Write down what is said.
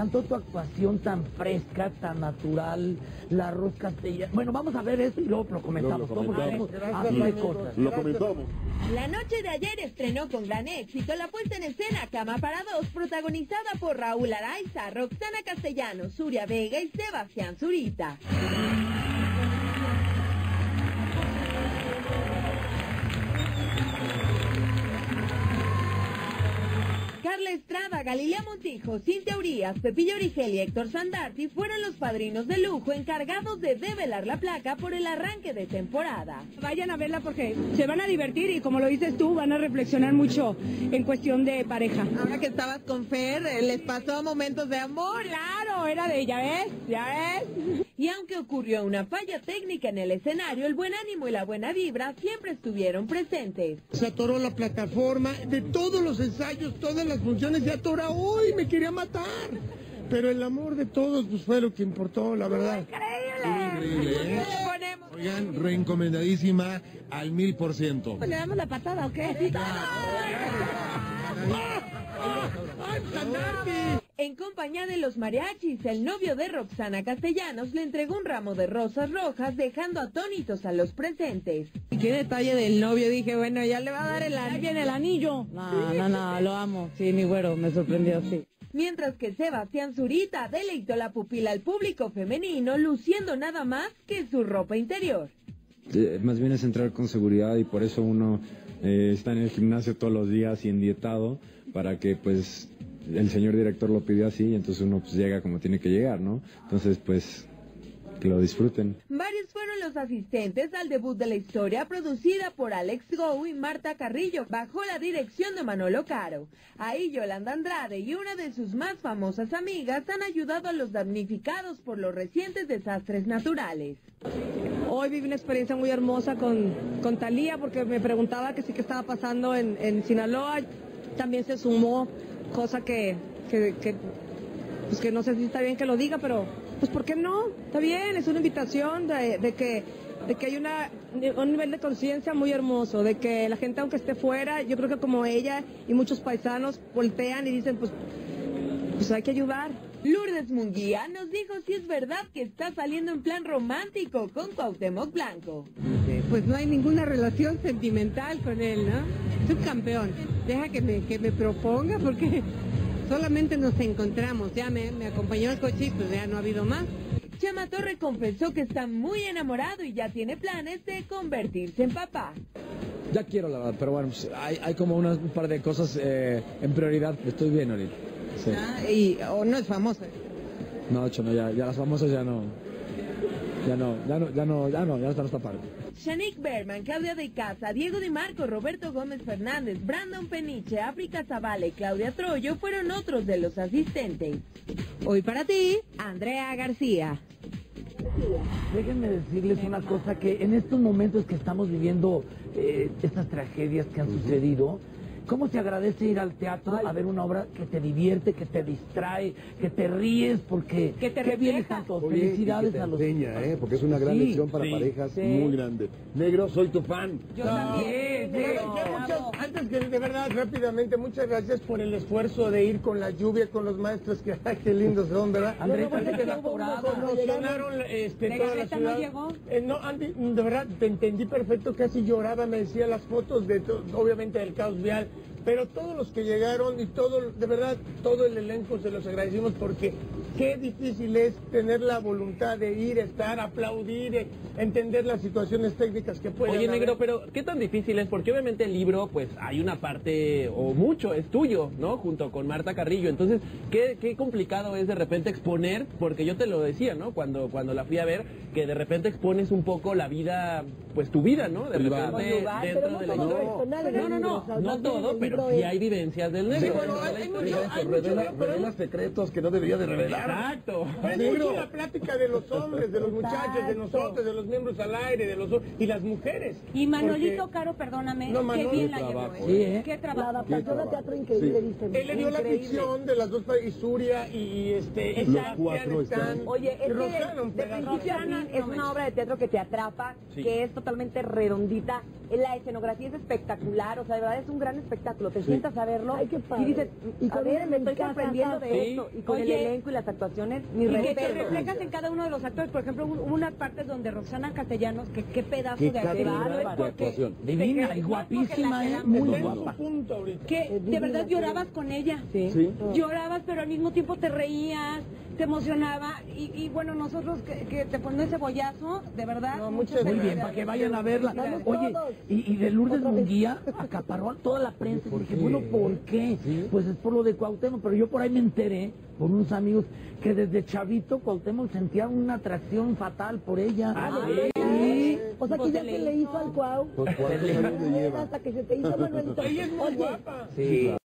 Tanto tu actuación tan fresca, tan natural, la arroz castellano. Bueno, vamos a ver eso y luego lo comentamos. Lo. Así de cosas. Lo comentamos. La noche de ayer estrenó con gran éxito la puesta en escena Cama para dos, protagonizada por Raúl Araiza, Roxana Castellanos, Suria Vega y Sebastián Zurita. Carla Estrada, Galilea Montijo, Cintia Urias, Pepillo Origel y Héctor Sandarti fueron los padrinos de lujo encargados de develar la placa por el arranque de temporada. Vayan a verla porque se van a divertir y como lo dices tú, van a reflexionar mucho en cuestión de pareja. Ahora que estabas con Fer, ¿les pasó momentos de amor? Claro, era de ella, ¿ves? ¿Ya ves? Y aunque ocurrió una falla técnica en el escenario, el buen ánimo y la buena vibra siempre estuvieron presentes. Se atoró la plataforma, de todos los ensayos, todas las funciones, se atora hoy, me quería matar. Pero el amor de todos pues, fue lo que importó, la verdad. ¡Increíble! Increíble, ¿eh? Oigan, reencomendadísima al mil por ciento. ¿Le damos la patada o qué? ¡Ay! En compañía de los mariachis, el novio de Roxana Castellanos le entregó un ramo de rosas rojas, dejando atónitos a los presentes. Y qué detalle del novio, dije, bueno, ya le va a dar el anillo. viene el anillo. No, no, no, lo amo. Sí, mi güero, me sorprendió, sí. Mientras que Sebastián Zurita deleitó la pupila al público femenino, luciendo nada más que su ropa interior. Eh, más bien es entrar con seguridad y por eso uno eh, está en el gimnasio todos los días y endietado para que pues el señor director lo pidió así y entonces uno pues llega como tiene que llegar, ¿no? Entonces pues que lo disfruten. Varios fueron los asistentes al debut de la historia producida por Alex Go y Marta Carrillo bajo la dirección de Manolo Caro. Ahí Yolanda Andrade y una de sus más famosas amigas han ayudado a los damnificados por los recientes desastres naturales. Hoy viví una experiencia muy hermosa con, con Talía porque me preguntaba que sí que estaba pasando en, en Sinaloa. También se sumó, cosa que, que, que, pues que no sé si está bien que lo diga, pero pues ¿por qué no? Está bien, es una invitación de, de que de que hay una, un nivel de conciencia muy hermoso, de que la gente aunque esté fuera, yo creo que como ella y muchos paisanos voltean y dicen pues, pues hay que ayudar. Lourdes Munguía nos dijo si es verdad que está saliendo en plan romántico con Cuauhtémoc Blanco. Pues no hay ninguna relación sentimental con él, ¿no? Es un campeón. Deja que me, que me proponga porque solamente nos encontramos. Ya me, me acompañó al coche, pues ya no ha habido más. Chama Torre confesó que está muy enamorado y ya tiene planes de convertirse en papá. Ya quiero, la verdad, pero bueno, pues, hay, hay como unas, un par de cosas eh, en prioridad. Estoy bien ahorita. Sí. Ah, y o no es famosa. No, hecho, no, ya, ya las famosas ya no. Ya no, ya no, ya no, ya no, ya no está nuestra parte. Shanique Berman, Claudia de Casa, Diego Di Marco, Roberto Gómez Fernández, Brandon Peniche, África Zavala y Claudia Troyo fueron otros de los asistentes. Hoy para ti, Andrea García. Déjenme decirles una cosa, que en estos momentos que estamos viviendo eh, estas tragedias que han sucedido, ¿cómo se agradece ir al teatro a ver una obra que te divierte, que te distrae, que te ríes, porque Que te qué bien están todos? Oye, y que Felicidades te a los... enseña, ¿eh? Porque es una gran Sí, lección para sí, parejas sí. muy grande. Negro, soy tu fan. Yo también. sí. Muchas- antes que de verdad, rápidamente, muchas gracias por el esfuerzo de ir con la lluvia, con los maestros, que ay, qué lindos son, ¿verdad? Andrés, hubo una atorada. conmocionaron este, toda la Legarreta no ciudad. llegó? Eh, no, Andy, de verdad, te entendí perfecto, casi lloraba, me decía las fotos de, obviamente, del caos vial, pero todos los que llegaron y todo, de verdad, todo el elenco se los agradecimos porque qué difícil es tener la voluntad de ir, estar, aplaudir, eh, entender las situaciones técnicas que pueden Oye, haber. negro, pero ¿qué tan difícil es? Porque obviamente el libro, pues hay una parte, o mucho, es tuyo, ¿no? Junto con Marta Carrillo. Entonces, ¿qué, qué complicado es de repente exponer? Porque yo te lo decía, ¿no? Cuando, cuando la fui a ver, que de repente expones un poco la vida, pues tu vida, ¿no? De Privada. repente dentro de la historia. No, no, no, no todo, pero sí hay vivencias del negro. Sí, bueno, hay hay Revela, mucho- pero- revela secretos que no debería de revelar. Exacto. Pero es Negro. mucho la plática de los hombres, de los muchachos, de nosotros, de los miembros al aire, de los y las mujeres. Y Manolito Porque Caro, perdóname, No, qué Manolo, bien qué la llevó. Sí, ¿eh? Qué trabajo. adaptación al teatro increíble, Sí. dice. Él le dio la Increíble. ficción de las dos y Suria y, este Los cuatro están. Oye, es que de principio a fin es una obra de teatro que te atrapa, Sí. que es totalmente redondita. La escenografía es espectacular, o sea, de verdad es un gran espectáculo. te sientas a verlo Ay, qué padre. y dices, Y a ver, me estoy sorprendiendo de sí. esto. Y con el Oye, elenco y las actuaciones, Y que te reflejas en cada uno de los actores. Por ejemplo, hubo unas partes donde Roxana Castellanos, que qué pedazo Qué de de actuación. Divina y guapísima, la- ¿eh? Muy guapa. Que de verdad llorabas con ella. Sí. Sí. Llorabas, pero al mismo tiempo te reías, te emocionaba. Y, y bueno, nosotros que, que te ponemos ese bollazo, de verdad. No, muchas muchas Muy bien, para que vayan a verla. Oye, y, y de Lourdes Munguía acaparó a toda la prensa. Y dije, bueno, ¿por qué? Pues es por lo de Cuauhtémoc, pero yo por ahí me enteré, por unos amigos, que desde chavito Cuauhtémoc sentía una atracción fatal por ella. Sí. O sea, que ya se le hizo al cuau. Pues, ¿cuántos años le lleva? Hasta que se te hizo Manuelito. Ella es muy Oye, guapa. Sí.